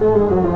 Música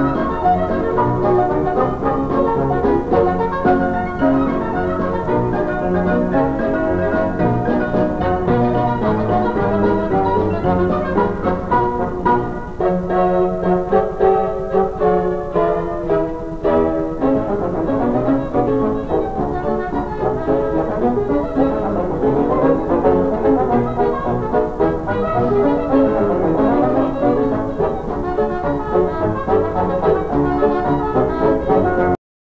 Música